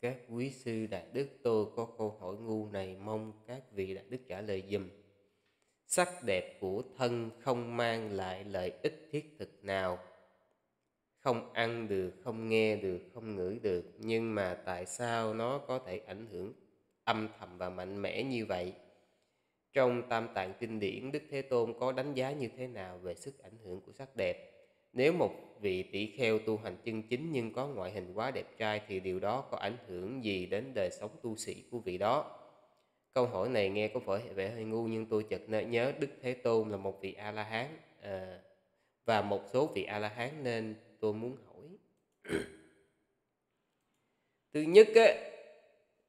các quý sư đại đức, tôi có câu hỏi ngu này, mong các vị đại đức trả lời dùm sắc đẹp của thân không mang lại lợi ích thiết thực nào? Không ăn được, không nghe được, không ngửi được, nhưng mà tại sao nó có thể ảnh hưởng âm thầm và mạnh mẽ như vậy? Trong tam tạng kinh điển, đức thế tôn có đánh giá như thế nào về sức ảnh hưởng của sắc đẹp? Nếu một vị tỷ kheo tu hành chân chính nhưng có ngoại hình quá đẹp trai thì điều đó có ảnh hưởng gì đến đời sống tu sĩ của vị đó? Câu hỏi này nghe có vẻ hơi ngu nhưng tôi chợt nhớ đức thế tôn là một vị a la hán à, ờ, và một số vị a la hán nên tôi muốn hỏi. Thứ nhất á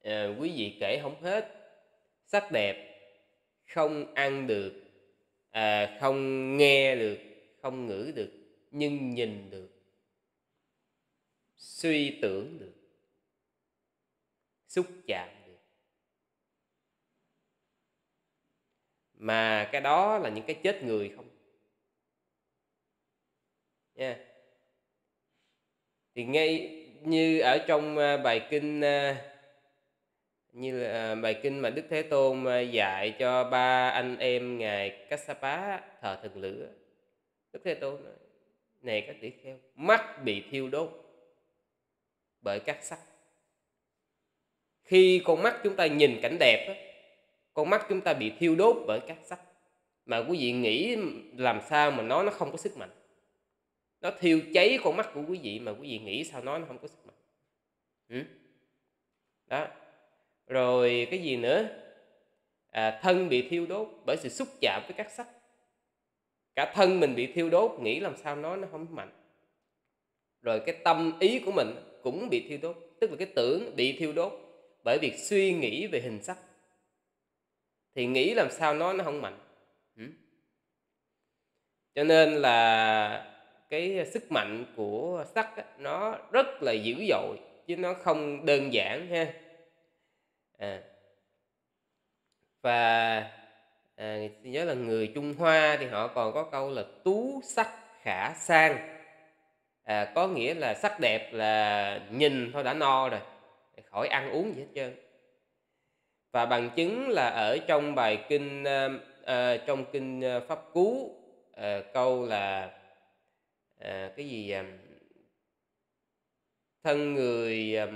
à, quý vị kể không hết. Sắc đẹp không ăn được à, không nghe được không ngửi được nhưng nhìn được, suy tưởng được, xúc chạm được mà cái đó là những cái chết người không nha yeah. thì ngay như ở trong à, bài kinh à, như là à, bài kinh mà Đức Thế Tôn dạy cho ba anh em ngài Kassapa thờ thần lửa, Đức Thế Tôn nói này các tỷ kheo mắt bị thiêu đốt bởi các sắc. Khi con mắt chúng ta nhìn cảnh đẹp con mắt chúng ta bị thiêu đốt bởi các sắc. Mà quý vị nghĩ làm sao mà nó nó không có sức mạnh? Nó thiêu cháy con mắt của quý vị mà quý vị nghĩ sao nó nó không có sức mạnh? Ừ? đó. Rồi cái gì nữa? À, thân bị thiêu đốt bởi sự xúc chạm với các sắc cả thân mình bị thiêu đốt, nghĩ làm sao nói nó không mạnh. Rồi cái tâm ý của mình cũng bị thiêu đốt, tức là cái tưởng bị thiêu đốt bởi việc suy nghĩ về hình sắc. Thì nghĩ làm sao nói nó không mạnh. Ừ. Cho nên là cái sức mạnh của sắc nó rất là dữ dội, chứ nó không đơn giản ha. À. và à, nhớ là người Trung Hoa thì họ còn có câu là tú sắc khả sang. À, có nghĩa là sắc đẹp là nhìn thôi đã no rồi khỏi ăn uống gì hết trơn. Và bằng chứng là ở trong bài kinh à, à, trong kinh à, pháp cú à, câu là à, cái gì à, thân người à,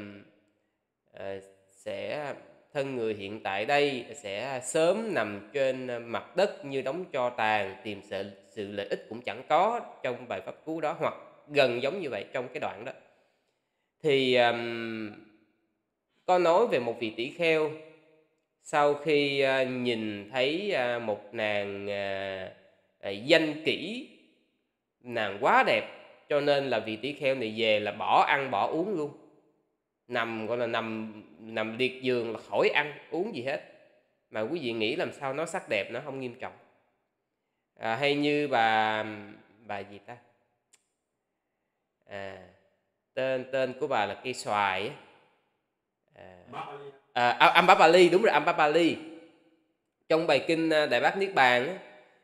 à sẽ thân người hiện tại đây sẽ sớm nằm trên ờ, mặt đất như đống cho tàn tìm sự, sự lợi ích cũng chẳng có trong bài pháp cú đó hoặc gần giống như vậy trong cái đoạn đó. Thì um, có nói về một vị tỷ kheo sau khi uh, nhìn thấy uh, một nàng uh, uh, danh kỹ nàng quá đẹp cho nên là vị tỷ kheo này về là bỏ ăn bỏ uống luôn nằm gọi là nằm nằm liệt giường là khỏi ăn uống gì hết. Mà quý vị nghĩ làm sao nó sắc đẹp nó không nghiêm trọng. À, hay như bà bà gì ta? À, tên tên của bà là cây xoài à, à, à, Ambapali đúng rồi Ambapali trong bài kinh à, Đại Bác Niết Bàn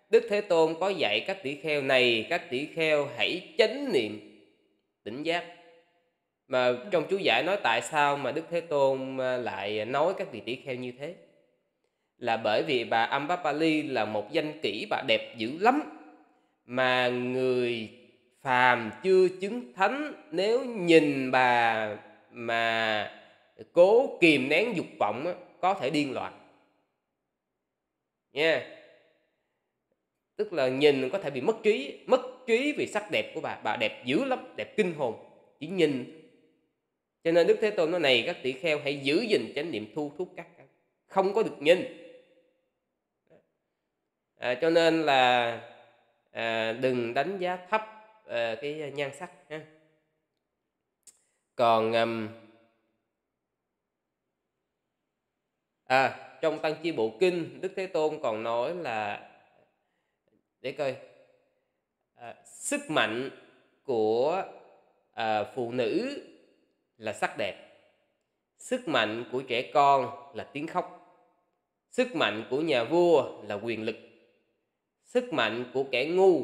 Đức Thế Tôn có dạy các tỷ kheo này các tỷ kheo hãy chánh niệm tỉnh giác mà trong chú giải nói tại sao mà Đức Thế Tôn à, lại nói các vị tỷ kheo như thế? Là bởi vì bà Ambapali là một danh kỹ bà đẹp dữ lắm mà người phàm chưa chứng thánh. Nếu nhìn bà mà cố kìm nén dục vọng có thể điên loạn. Nha. Tức là nhìn có thể bị mất trí mất trí vì sắc đẹp của bà. Bà đẹp dữ lắm đẹp kinh hồn. Chỉ nhìn cho nên đức thế tôn nói này các tỷ kheo hãy giữ gìn chánh niệm thu thúc các không có được nhìn. À, cho nên là à, đừng đánh giá thấp à, cái nhan sắc ha. Còn um, à trong tăng chi bộ kinh đức thế tôn còn nói là để coi à, sức mạnh của à, phụ nữ là sắc đẹp. Sức mạnh của trẻ con là tiếng khóc. Sức mạnh của nhà vua là quyền lực. Sức mạnh của kẻ ngu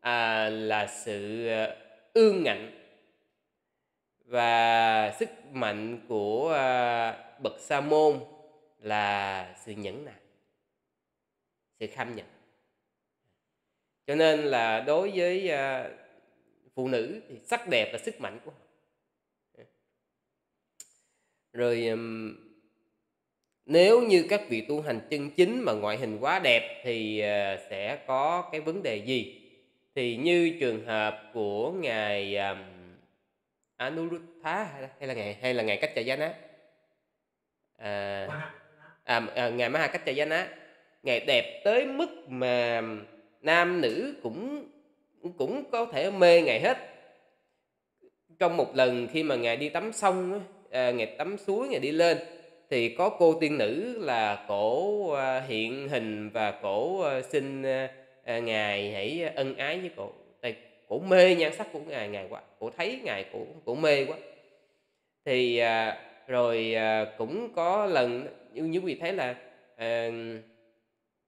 à, là sự ờ, ương ngạnh. Và sức mạnh của à, bậc sa môn là sự nhẫn nại sự kham nhẫn. Cho nên là đối với à, phụ nữ thì sắc đẹp là sức mạnh của họ rồi nếu như các vị tu hành chân chính mà ngoại hình quá đẹp thì ờ, sẽ có cái vấn đề gì? Thì như trường hợp của ngài um, Anuruddha hay là ngài hay là ngài Cách Trà Giá Ná à, à, à, ngài Maha Cách Trà Giá Ná ngài đẹp tới mức mà nam nữ cũng cũng có thể mê ngài hết. Trong một lần khi mà ngài đi tắm xong à, ngài tắm suối ngày đi lên thì có cô tiên nữ là cổ à, hiện hình và cổ à, xin à, à ngài hãy ân ái với cổ. Tại cổ mê nhan sắc của ngài ngài quá cổ thấy ngài cổ cổ mê quá. Thì à, rồi à, cũng có lần như như quý vị thấy là à,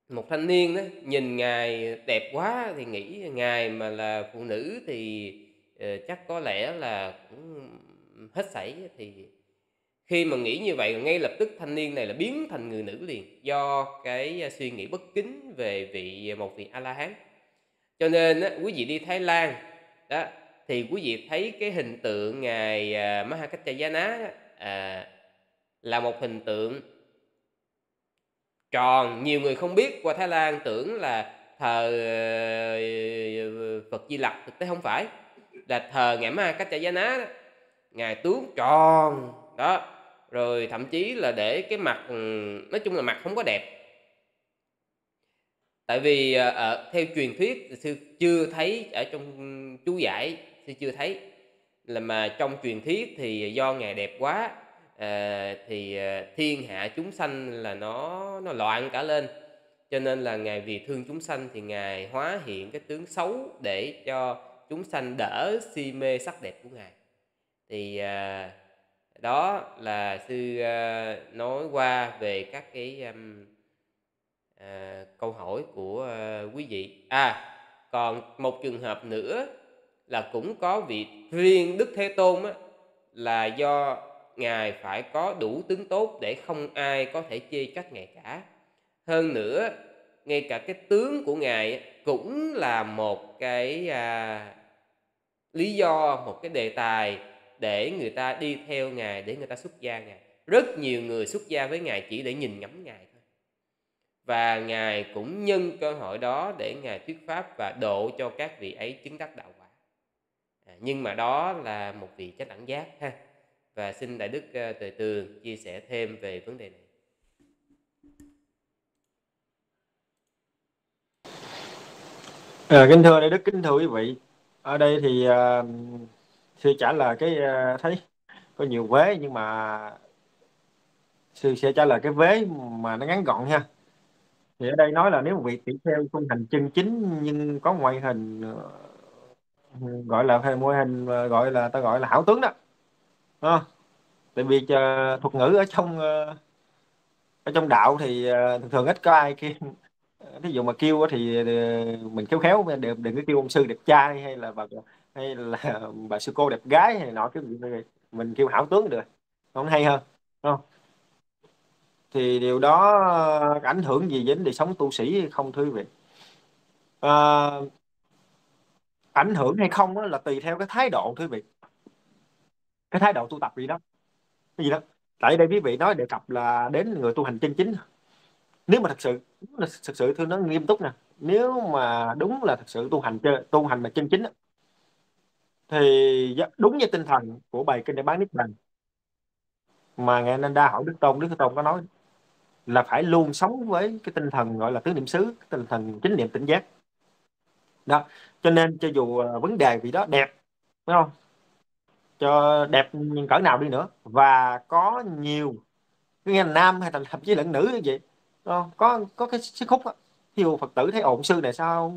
một thanh niên đó nhìn ngài đẹp quá thì nghĩ ngài mà là phụ nữ thì uh, chắc có lẽ là cũng hết sảy thì khi mà nghĩ như vậy ngay lập tức thanh niên này là biến thành người nữ liền do cái à, suy nghĩ bất kính về vị à, một vị a la hán cho nên á, quý vị đi thái lan đó thì quý vị thấy cái hình tượng ngài à, Mahakachayana à, là một hình tượng tròn. Nhiều người không biết qua Thái Lan tưởng là thờ à, Phật Di Lặc thực tế không phải là thờ ngài Mahakachayana đó ngài tướng tròn. Đó. Rồi thậm chí là để cái mặt ừ, nói chung là mặt không có đẹp. Tại vì ở theo truyền thuyết sư chưa thấy ở trong chú giải sư chưa thấy. Là mà trong truyền thuyết thì do ngài đẹp quá à, thì thiên hạ chúng sanh là nó nó loạn cả lên. Cho nên là ngài vì thương chúng sanh thì ngài hóa hiện cái tướng xấu để cho chúng sanh đỡ si mê sắc đẹp của ngài thì à, đó là sư à, nói qua về các cái um, à, câu hỏi của à, quý vị. À còn một trường hợp nữa là cũng có vị riêng đức thế tôn á, là do ngài phải có đủ tướng tốt để không ai có thể chê trách ngài cả. Hơn nữa ngay cả cái tướng của ngài cũng là một cái à, lý do một cái đề tài để người ta đi theo ngài để người ta xuất gia ngài. Rất nhiều người xuất gia với ngài chỉ để nhìn ngắm ngài thôi. Và ngài cũng nhân cơ hội đó để ngài thuyết pháp và độ cho các vị ấy chứng đắc đạo quả. À, nhưng mà đó là một vị chánh đẳng giác ha. Và xin đại đức ờ, từ từ tường chia sẻ thêm về vấn đề này. À, kính thưa đại đức kính thưa quý vị. Ở đây thì uh, sư trả lời cái ờ, thấy có nhiều vế nhưng mà sư sẽ trả lời cái vế mà nó ngắn gọn ha. Thì ở đây nói là nếu việc vị tỷ theo tu hành chân chính nhưng có ngoại hình ờ, gọi là ngoại hình ờ, gọi là ta gọi là hảo tướng đó. À, tại vì uh, thuật ngữ ở trong uh, ở trong đạo thì uh, thường thường ít có ai kêu ví dụ mà kêu thì mình khéo khéo đừng, đừng có kêu ông sư đẹp trai hay là bà hay là bà sư cô đẹp gái hay nọ cái gì mình kêu hảo tướng được. Không hay hơn không? Thì điều đó ờ, ảnh hưởng gì đến đời sống tu sĩ không thưa quý vị? À, ảnh hưởng hay không là tùy theo cái thái độ thưa quý vị. Cái thái độ tu tập gì đó cái gì đó. Tại đây quý vị nói đề cập là đến người tu hành chân chính. Nếu mà thật sự thật sự thưa nó nghiêm túc nè. Nếu mà đúng là thật sự tu hành tu hành mà chân chính thì dạ, đúng như tinh thần của bài kinh để bán niết bàn. Mà ngài nên đa hỏi đức tôn đức tôn có nói là phải luôn sống với cái tinh thần gọi là tứ niệm xứ tinh thần chính niệm tỉnh giác. Đó, cho nên cho dù à, vấn đề gì đó đẹp, phải không? Cho đẹp cỡ nào đi nữa. Và có nhiều cái ngành nam hay là thậm chí lẫn nữ như vậy không? có có cái sức hút á. Ví dụ phật tử thấy ổn sư này sao?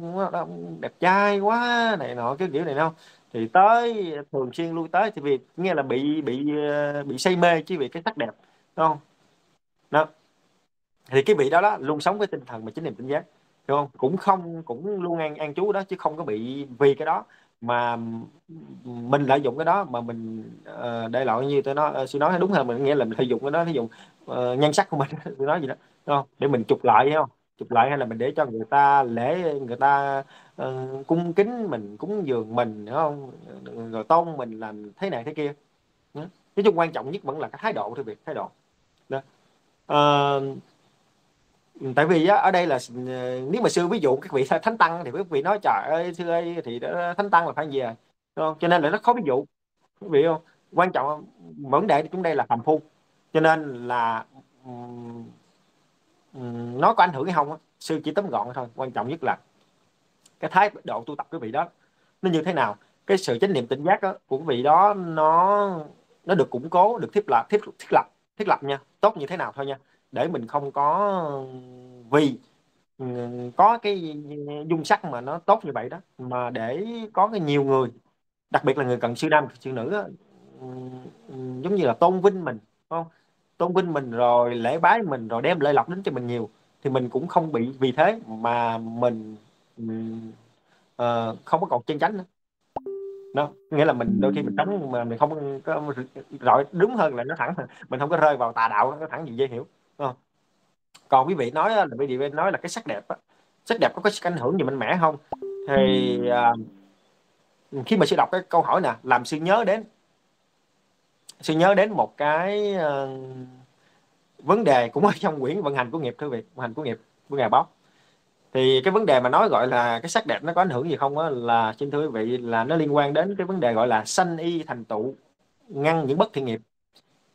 Đẹp trai quá, này nọ cái kiểu này không? Thì tới thường xuyên lui tới thì vì nghe là bị bị ờ, bị say mê chứ vì cái sắc đẹp đúng không? Đó. Thì cái vị đó đó luôn sống với tinh thần mà chính niệm tỉnh giác đúng không? Cũng không cũng luôn an an trú đó chứ không có bị vì cái đó mà mình lợi dụng cái đó mà mình ờ, uh, đại loại như tôi nói uh, nói đúng hơn mình nghĩa là mình lợi dụng cái đó ví dụng uh, nhan sắc của mình tôi nói gì đó đúng không? Để mình trục lợi không? Chụp lại hay là mình để cho người ta lễ người ta uh, cung kính mình cúng dường mình đúng không? Rồi tôn mình làm thế này thế kia. Nói chung quan trọng nhất vẫn là cái thái độ thôi việc thái độ. Đó. Uh, tại vì á, ở đây là ờ, nếu mà sư ví dụ các vị thánh tăng thì các vị nói trời ơi sư ơi thì đó, thánh tăng là phải gì à không? cho nên là nó khó ví dụ. Các vị không? Quan trọng vấn đề chúng đây là phàm phu. Cho nên là Ừ, nó có ảnh hưởng hay không sư chỉ tóm gọn thôi quan trọng nhất là cái thái độ tu tập quý vị đó. Nó như thế nào? Cái sự chánh niệm tỉnh giác đó, của quý vị đó nó nó được củng cố được thiết lập thiết thiết lập thiết lập nha tốt như thế nào thôi nha. Để mình không có vì ừ, có cái dung sắc mà nó tốt như vậy đó mà để có cái nhiều người đặc biệt là người cận sư nam sư nữ đó, ừ, giống như là tôn vinh mình không? Tôn vinh mình rồi lễ bái mình rồi đem lợi lộc đến cho mình nhiều thì mình cũng không bị vì thế mà mình uh, không có còn chân chánh nữa. Đó nghĩa là mình đôi khi mình tránh mà mình không có rồi đúng hơn là nó thẳng mình không có rơi vào tà đạo nó thẳng gì dễ hiểu không? còn quý vị nói là quý vị nói là cái sắc đẹp á sắc đẹp có cái ảnh hưởng gì mạnh mẽ không? Thì uh, khi mà sư đọc cái câu hỏi nè làm sư nhớ đến suy nhớ đến một cái uh, vấn đề cũng ở trong quyển vận hành của nghiệp thưa vị vận hành của nghiệp của ngài báo thì cái vấn đề mà nói gọi là cái sắc đẹp nó có ảnh hưởng gì không á là xin thưa quý vị là nó liên quan đến cái vấn đề gọi là sanh y thành tụ ngăn những bất thiện nghiệp.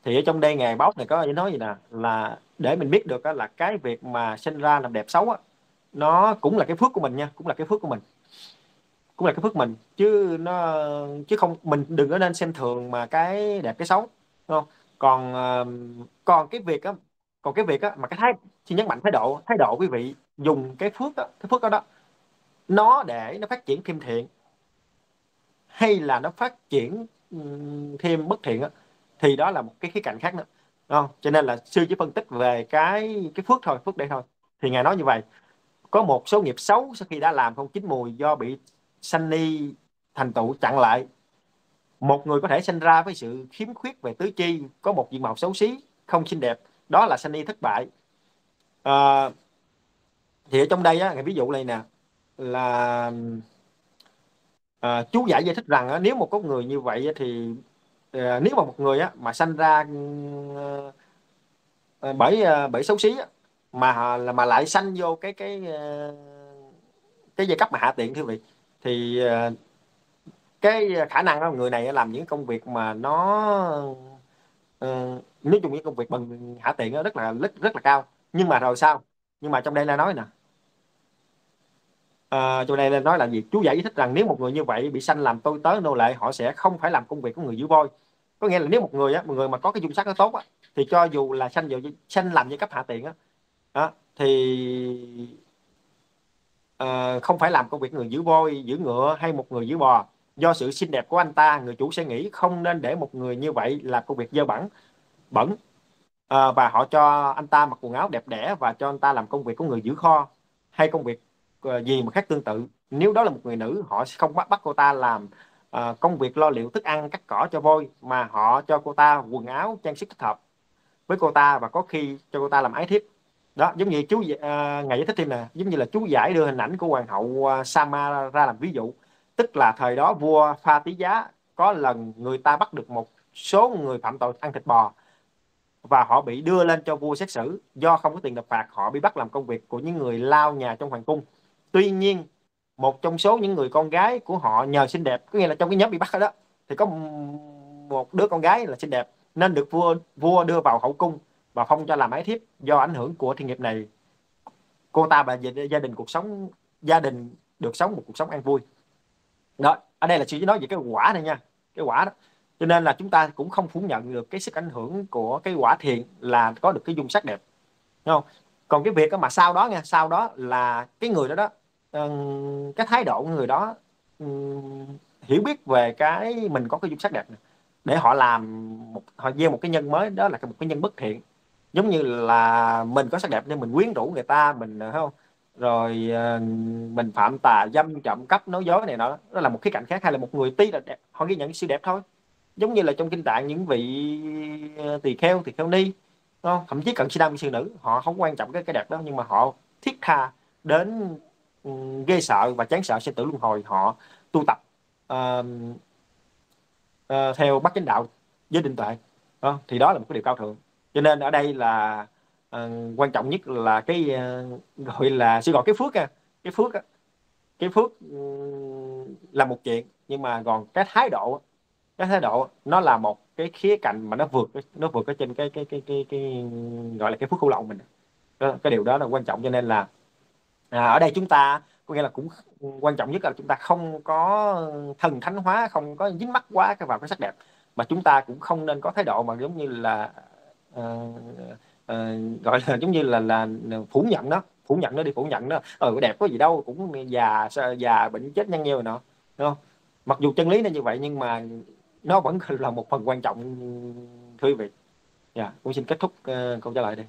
Thì ở trong đây ngài báo này có nói gì nè là để mình biết được á, là cái việc mà sinh ra làm đẹp xấu á, nó cũng là cái phước của mình nha cũng là cái phước của mình cũng là cái phước mình, chứ nó, chứ không, mình đừng có nên xem thường mà cái đẹp, cái xấu, đúng không? Còn ờ, còn cái việc á, còn cái việc á mà cái thái, xin nhấn mạnh thái độ thái độ quý vị dùng cái phước đó cái phước đó đó, nó để nó phát triển thêm thiện. Hay là nó phát triển ừ, thêm bất thiện á, thì đó là một cái khía cạnh khác nữa, đúng không? Cho nên là sư chỉ phân tích về cái cái phước thôi, phước đây thôi. Thì ngài nói như vậy, có một số nghiệp xấu sau khi đã làm không chín mùi do bị Sunny thành tựu chặn lại. Một người có thể sinh ra với sự khiếm khuyết về tứ chi có một diện mạo xấu xí không xinh đẹp đó là Sunny thất bại. À, thì ở trong đây á ví dụ này nè là à, chú giải giải thích rằng á, nếu một con người như vậy á, thì à, nếu mà một người á, mà sanh ra à, bởi à, bởi xấu xí á, mà là mà lại sanh vô cái cái ờ, cái giai cấp mà hạ tiện thưa vị thì ờ, cái khả năng đó người này làm những công việc mà nó uh, nói chung những công việc bằng hạ tiện rất là rất rất là cao. Nhưng mà rồi sao? Nhưng mà trong đây là nói nè. À, trong đây là nói là gì? Chú giải thích rằng nếu một người như vậy bị sanh làm tôi tớ nô lệ họ sẽ không phải làm công việc của người giữ voi. Có nghĩa là nếu một người á một người mà có cái dung sắc nó tốt á thì cho dù là sanh vào sanh làm giai cấp hạ tiện á á thì uh, không phải làm công việc người giữ voi giữ ngựa hay một người giữ bò. Do sự xinh đẹp của anh ta người chủ sẽ nghĩ không nên để một người như vậy làm công việc dơ bẩn bẩn. À, và họ cho anh ta mặc quần áo đẹp đẽ và cho anh ta làm công việc của người giữ kho hay công việc uh, gì mà khác tương tự. Nếu đó là một người nữ họ sẽ không bắt bắt cô ta làm uh, công việc lo liệu thức ăn cắt cỏ cho voi mà họ cho cô ta quần áo trang sức thích hợp với cô ta và có khi cho cô ta làm ái thiếp đó giống như chú à, uh, ngày giải thích thêm nè giống như là chú giải đưa hình ảnh của hoàng hậu uh, Sama ra làm ví dụ. Tức là thời đó vua Pha Tý Giá có lần người ta bắt được một số người phạm tội ăn thịt bò và họ bị đưa lên cho vua xét xử. Do không có tiền nộp phạt họ bị bắt làm công việc của những người lao nhà trong hoàng cung. Tuy nhiên một trong số những người con gái của họ nhờ xinh đẹp có nghĩa là trong cái nhóm bị bắt đó thì có một đứa con gái là xinh đẹp nên được vua vua đưa vào hậu cung và không cho làm ái thiếp do ảnh hưởng của thiên nghiệp này. Cô ta và gia đình cuộc sống gia đình được sống một cuộc sống an vui. Đó ở đây là chỉ nói về cái quả này nha cái quả đó. Cho nên là chúng ta cũng không phủ nhận được cái sức ảnh hưởng của cái quả thiện là có được cái dung sắc đẹp. Đúng không? Còn cái việc mà sau đó nha sau đó là cái người đó đó cái thái độ của người đó hiểu biết về cái mình có cái dung sắc đẹp này, để họ làm một họ gieo một cái nhân mới đó là một cái nhân bất thiện giống như là mình có sắc đẹp nên mình quyến rũ người ta mình ờ, không? Rồi ờ, mình phạm tà dâm trộm cắp nói dối này nọ đó. Là một khía cạnh khác hay là một người tí là đẹp họ ghi nhận sự đẹp thôi. Giống như là trong kinh tạng những vị ờ, tỳ kheo tỳ kheo ni không? Thậm chí cận sĩ nam sư nữ họ không quan trọng cái cái đẹp đó nhưng mà họ thiết tha đến ừ, ghê sợ và chán sợ sinh tử luân hồi. Họ tu tập uh, uh, theo bát chánh đạo với định tuệ đó. thì đó là một cái điều cao thượng cho nên ở đây là uh, quan trọng nhất là cái uh, gọi là sẽ gọi cái phước à cái phước á cái phước là một chuyện nhưng mà còn cái thái độ cái thái độ nó là một cái khía cạnh mà nó vượt nó vượt ở trên cái cái cái cái, cái, gọi là cái phước khổ lậu mình. Đó, cái điều đó là quan trọng cho nên là à, ở đây chúng ta có nghĩa là cũng quan trọng nhất là chúng ta không có thần thánh hóa không có dính mắc quá cái vào cái sắc đẹp. Mà chúng ta cũng không nên có thái độ mà giống như là ờ, ờ, gọi là giống như là là phủ nhận đó, phủ nhận nó đi phủ nhận đó. ờ ừ, đẹp có gì đâu cũng già già bệnh chết nhăn nheo rồi nọ đúng không? Mặc dù chân lý là như vậy nhưng mà nó vẫn là một phần quan trọng thưa quý vị. Dạ cũng xin kết thúc uh, câu trả lời đây.